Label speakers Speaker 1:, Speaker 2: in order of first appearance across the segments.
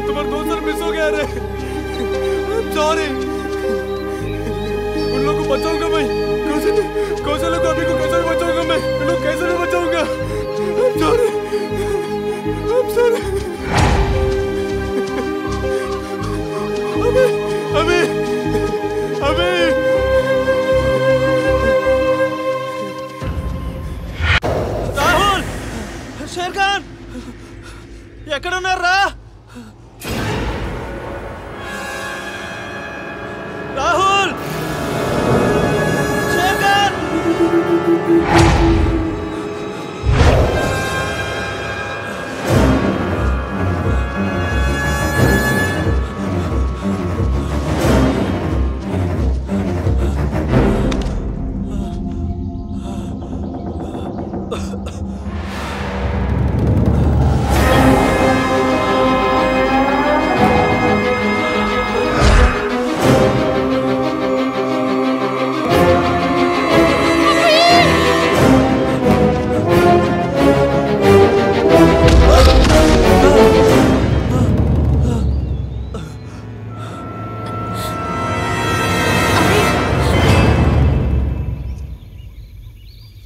Speaker 1: तुम्हारे दोस्त sir miss हो गया रे सॉरी उन लोगों को बचाऊंगा मैं कौशल कौशल को अभी को कैसे बचाऊंगा मैं उन लोग कैसे भी बचाऊंगा सॉरी सॉरी अबे अबे अबे
Speaker 2: రాహుల్ షేర్ ఖాన్ ఎక్కడున్నారా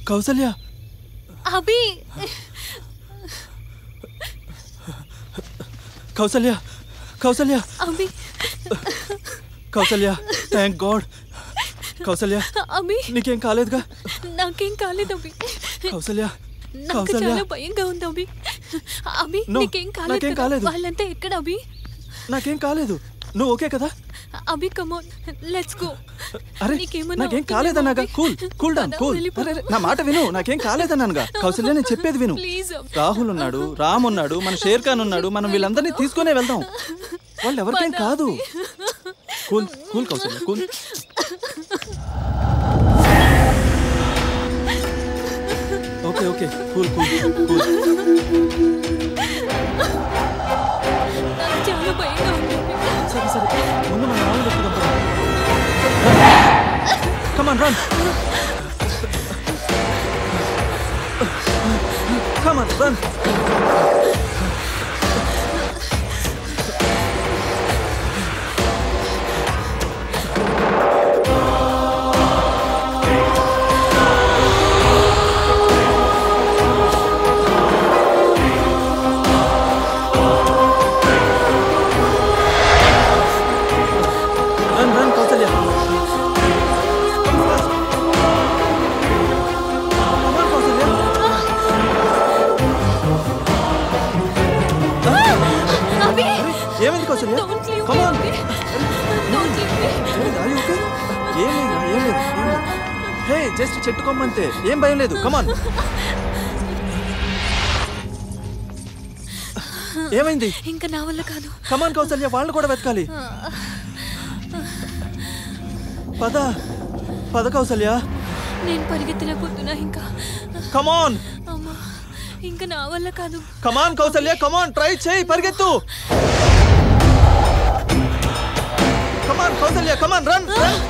Speaker 2: कौशल्या
Speaker 3: అభి!
Speaker 2: కౌసల్య! కౌసల్య!
Speaker 3: అభి!
Speaker 2: Kausalya thank God Kausalya
Speaker 3: Abhi!
Speaker 2: నీకేం కాలేదుగా?
Speaker 3: నాకేం కాలేదు అభి!
Speaker 2: కౌసల్య
Speaker 3: నాకు
Speaker 2: కౌసల్య.
Speaker 3: చాలా భయంగా ఉంది అభి! అభి నీకేం? కాలేదు. వాళ్ళంతా ఎక్కడ అభి?
Speaker 2: నాకేం కాలేదు. నువ్వు ఓకే కదా?
Speaker 3: అభి కమోన్ లెట్స్ గో
Speaker 2: అరే
Speaker 3: నీకేమన్నా
Speaker 2: నాకేం కాలేదన్నాగా. Cool
Speaker 3: cool
Speaker 2: down
Speaker 3: cool.
Speaker 2: అరే నా మాట విను నాకేం కాలేదన్నానుగా కౌసల్య నేను చెప్పేది విను. రాహుల్ ఉన్నాడు రామ్ ఉన్నాడు మన షేర్ ఖాన్ ఉన్నాడు మనం వీళ్ళందరినీ తీసుకునే వెళ్దాం. వాళ్ళు ఎవరికేం కాదు. Cool cool Kausalya cool. Okay okay cool cool
Speaker 3: cool. చాలా భయంగా ఉంది. சரி
Speaker 2: சரி. ஒன்று
Speaker 3: நாங்கள் நாலு பேருக்கு
Speaker 2: தான்
Speaker 3: come on run
Speaker 2: come on run you okay? ఏం లేదు ఏం లేదు ఏం లేదు హే జస్ట్ చెట్టు కొమ్మంతే ఏం భయం లేదు. కమాన్ ఏమైంది?
Speaker 3: ఇంకా నా వల్ల కాదు.
Speaker 2: కమాన్ కౌసల్య వాళ్ళు కూడా వెతకాలి. పద. పద కౌసల్య.
Speaker 3: నేను పరిగెత్తలేకపోతున్నా ఇంకా.
Speaker 2: కమాన్
Speaker 3: అమ్మా ఇంకా నా వల్ల కాదు.
Speaker 2: కమాన్ కౌసల్య కమాన్ ట్రై చేయి పరిగెత్తు. Come on Kausalya come on run run